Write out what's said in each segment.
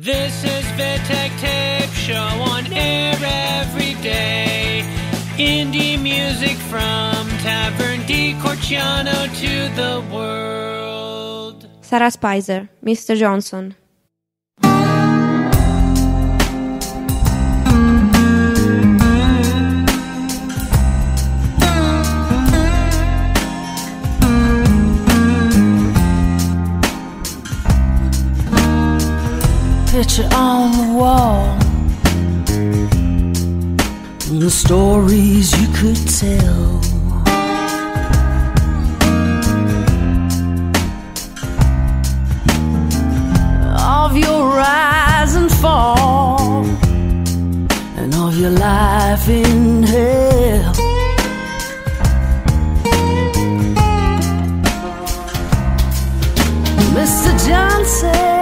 This is Vittek Tape Show on air every day. Indie music from Taverne di Corciano to the world. Sarah Spicer, Mr. Johnson. Picture on the wall and the stories you could tell. Of your rise and fall, and of your life in hell. Mr. Johnson,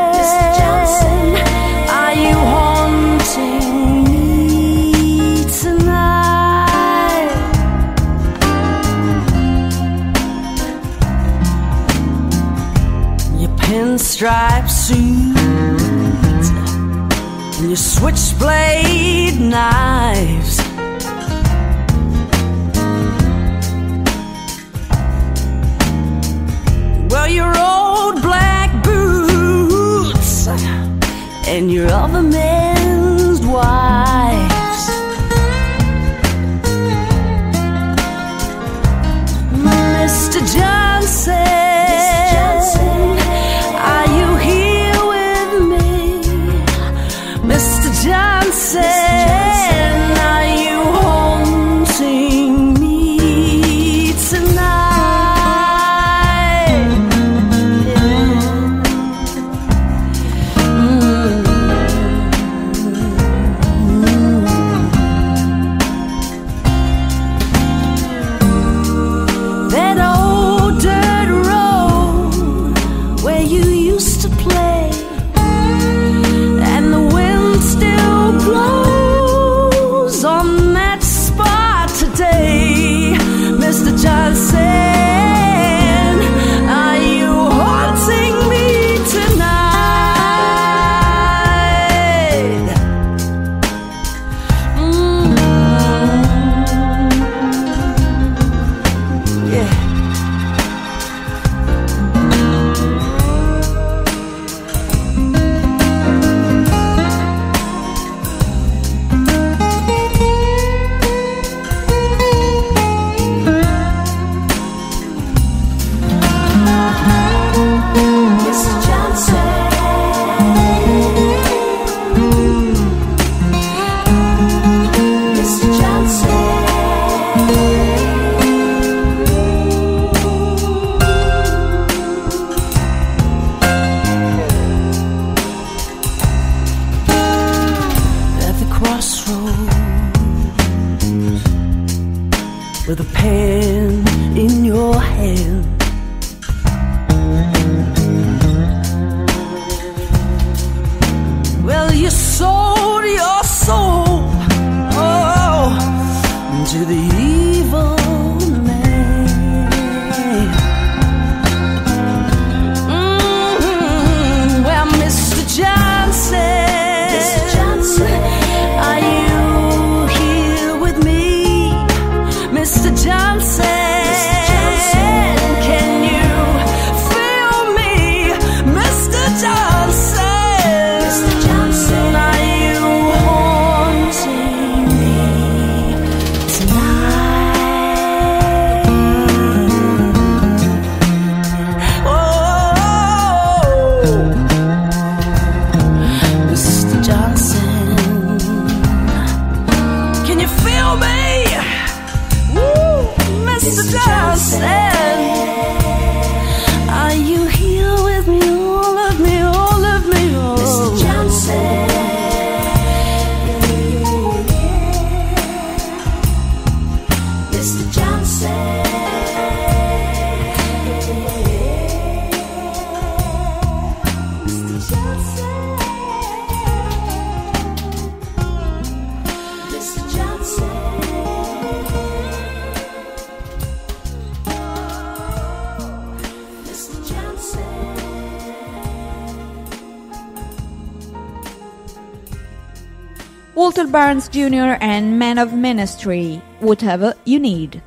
pinstripe suit and your switchblade knives. Well, your old black and your other men's wives. Walter Barnes Jr. and Men of Ministry, whatever you need.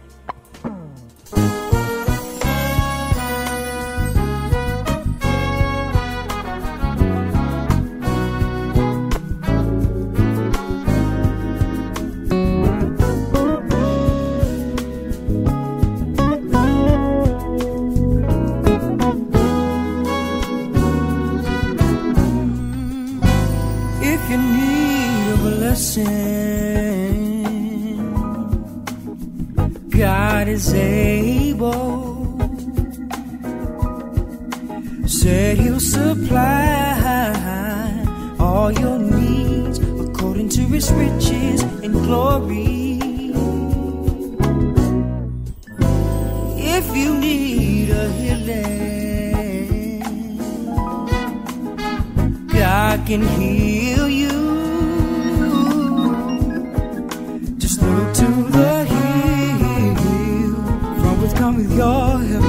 said he'll supply all your needs according to his riches and glory. If you need a healing, God can heal you. Just look to the hill from what's coming your help.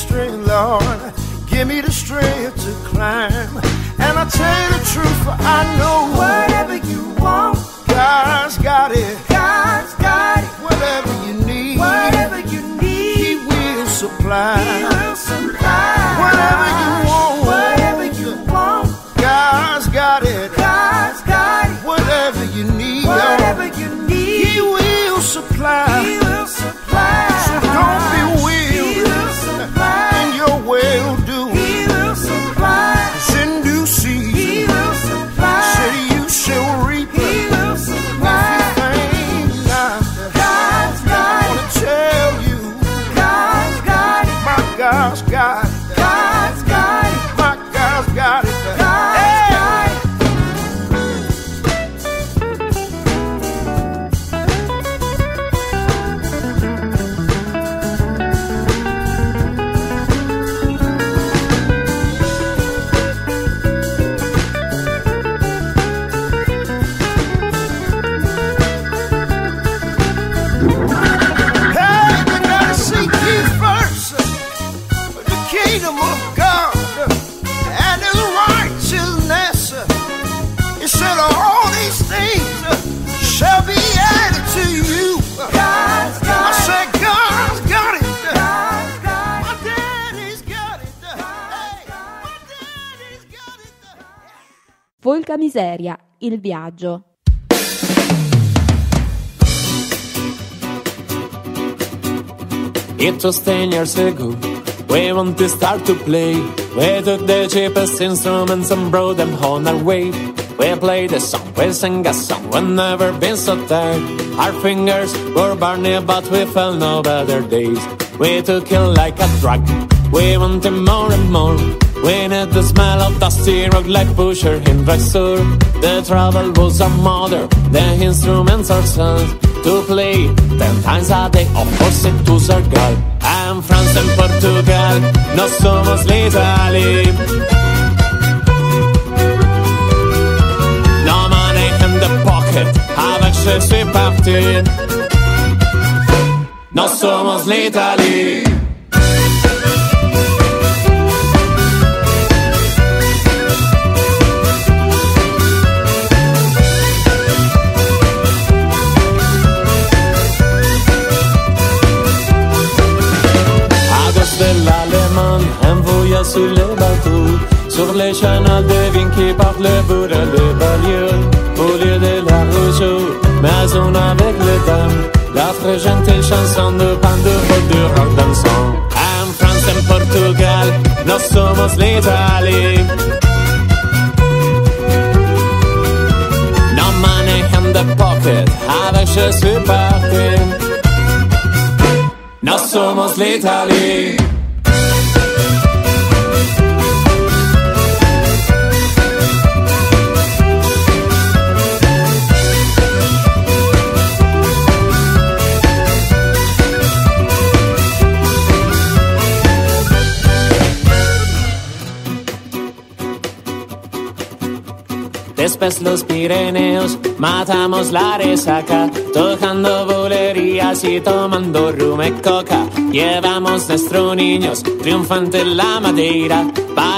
strength, Lord. Give me the strength to climb. And I tell you the truth, for I know whatever you want, God's got it. God's got it. Whatever you need, whatever you need, He will supply. He will supply. Miseria, Il viaggio. It was ten years ago. We want to start to play. We took the cheapest instruments and brought them on our way. We played a song, we sang a song, we've never been so tired. Our fingers were burning, but we felt no better days. We took it like a drug, we wanted more and more. We need the smell of dusty rock like pusher in drugstore. The trouble was a mother, the instruments are sons. To play ten times a day, of course it was our. I'm France and Portugal, no somos l'Italy. No money in the pocket, avec je suis parti. No somos l'Italie. De l'Allemagne, un voyage sur les bateaux, sur les canaux de qui partent le bout de balieu. Au lieu de la rougeau, maison avec le dames, la très gentille chanson de bande de rock dansant. En France, en Portugal, no somos l'Italie. No money in the pocket, avec je suis parti. No somos l'Italie. Después los Pirineos, matamos la resaca, tocando bolerías y tomando rum y coca. Llevamos nuestros niños triunfante en la madera,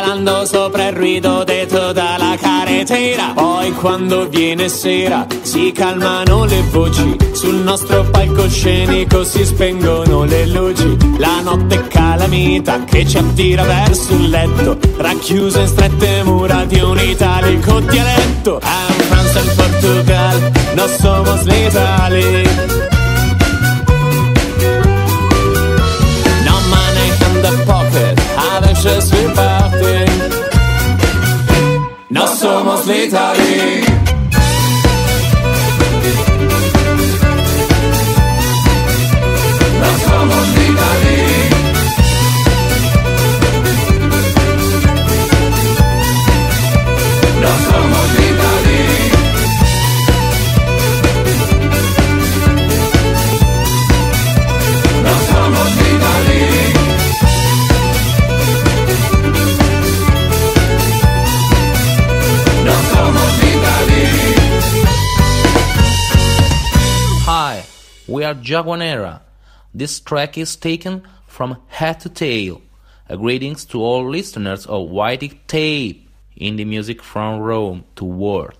balando sobre el ruido de toda la carretera. Poi quando viene sera si calmano le voci, sul nostro palcoscenico si spengono le luci. La notte calamita che ci attira verso il letto, racchiusa in strette mura di un italico dialetto. I'm France and Portugal, no somos l'Italia. No money in the pocket, je suis parti. No somos l'Italie. Eh? Jaguanera. This track is taken from Head to Tail. A greetings to all listeners of Vittek Tape, indie music from Rome to world.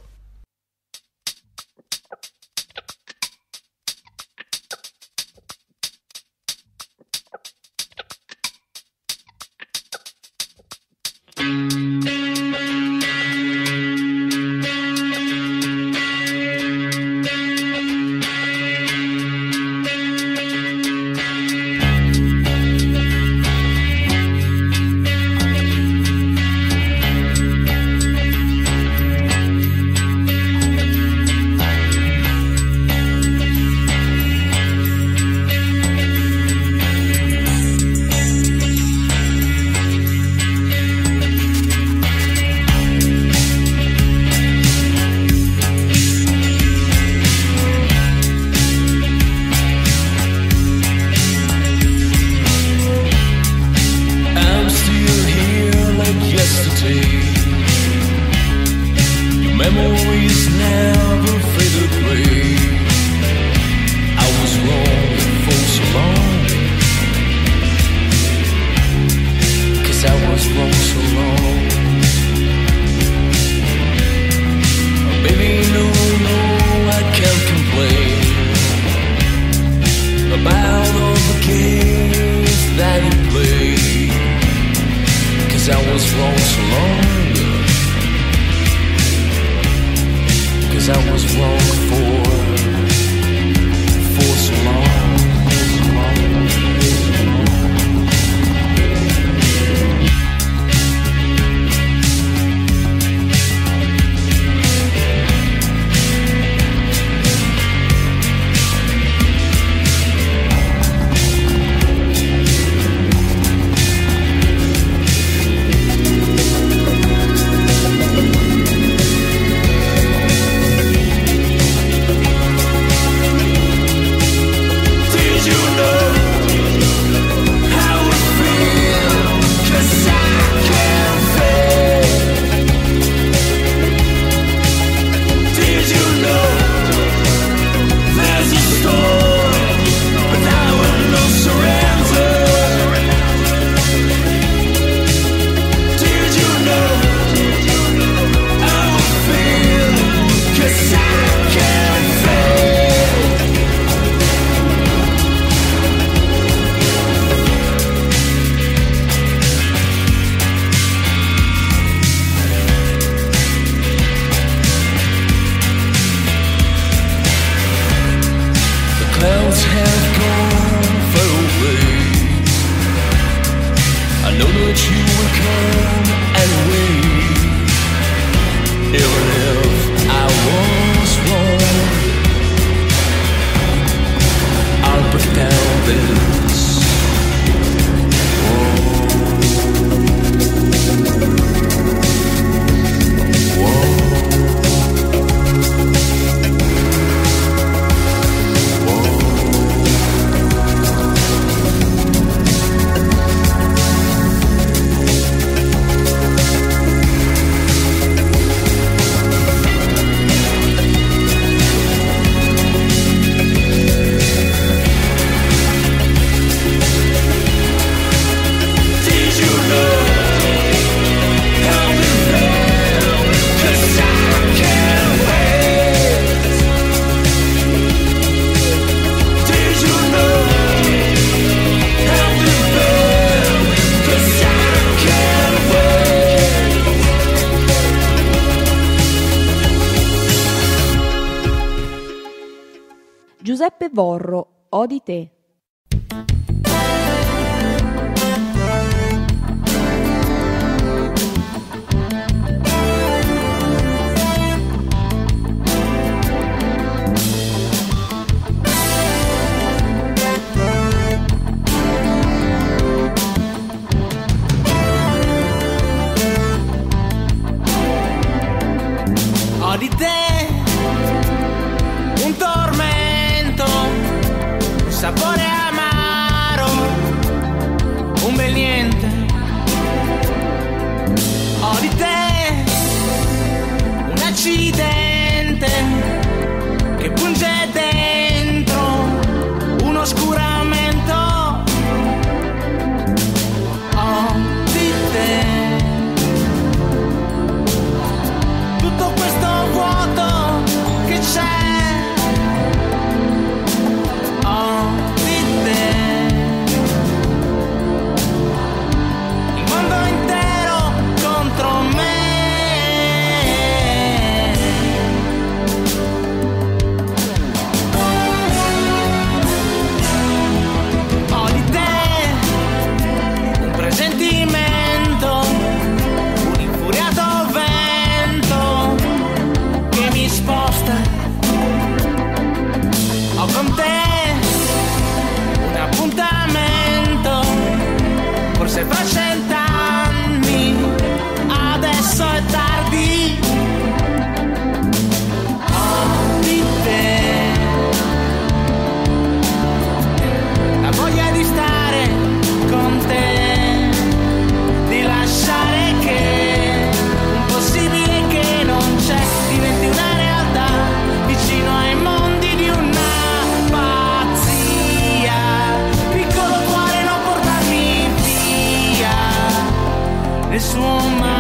This woman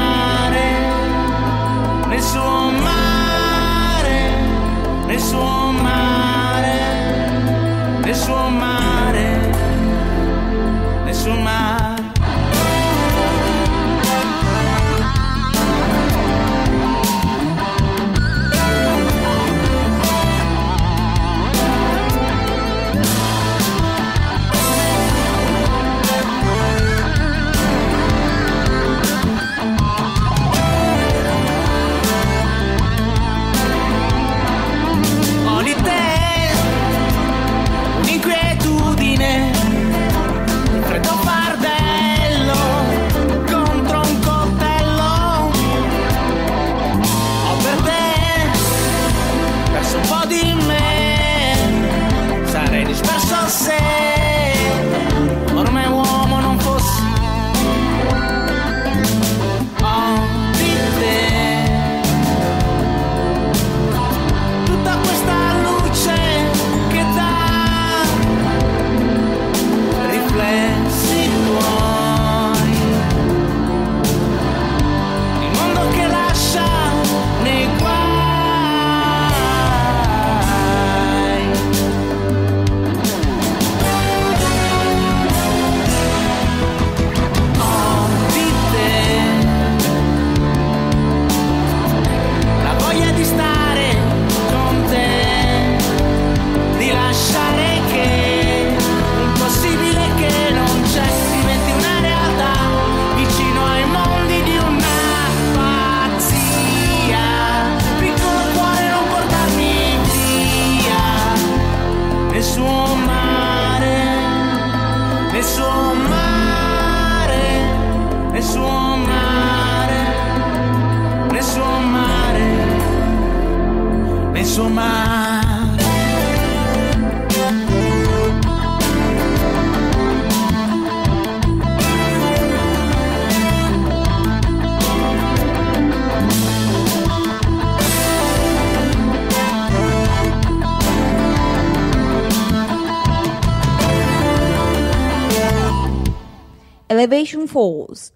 elevation falls,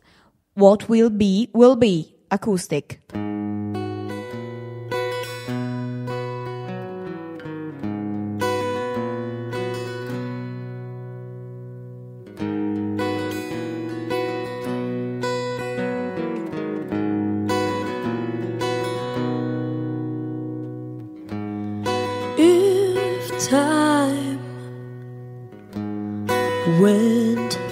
what will be will be acoustic. If time went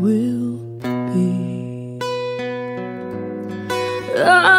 will be. Oh.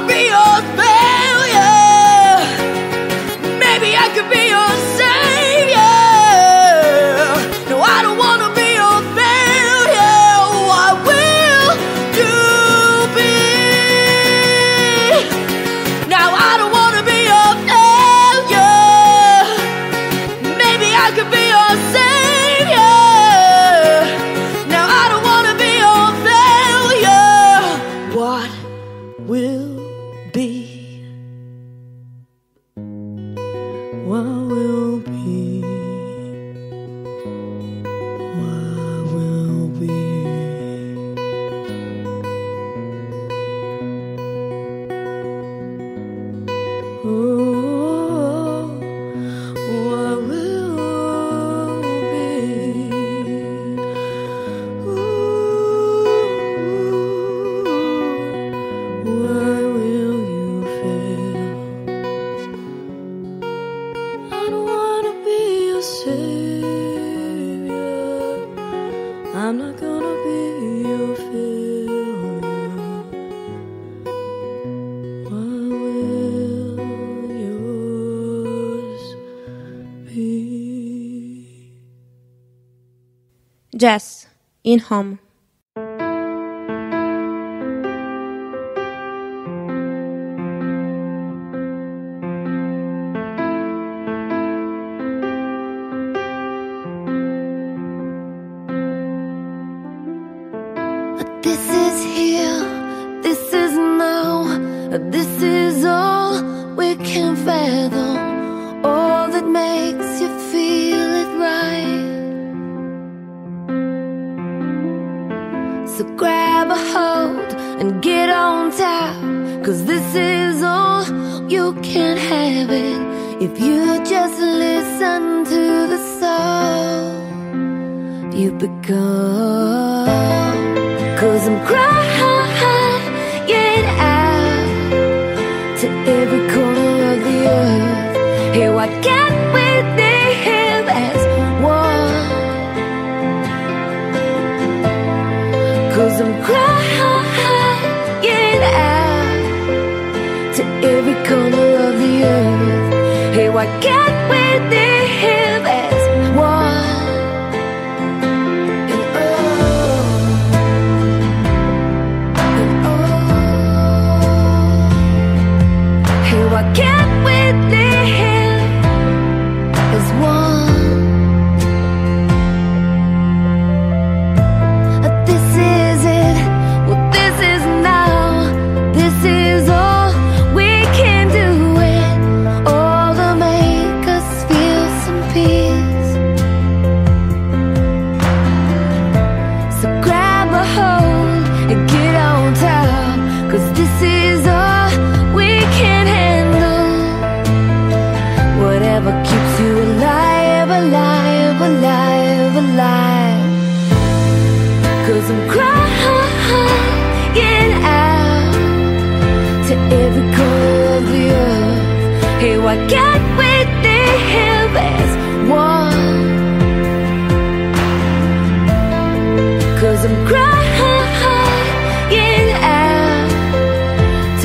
wanna be your thing. JES in Ohm. So grab a hold and get on top. Cause this is all you can have it if you just listen to the soul. You become. Cause I'm crying.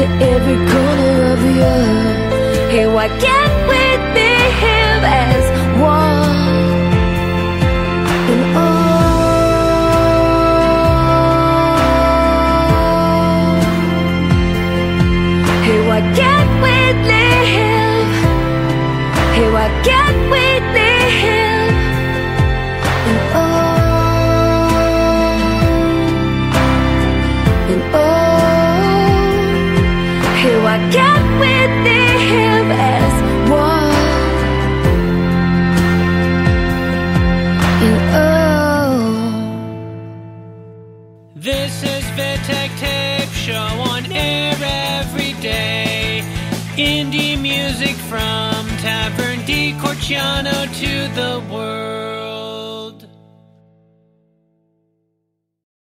to every corner of the earth. Hey, why can't we be live as one? And all. Hey, why can't Luciano to the world.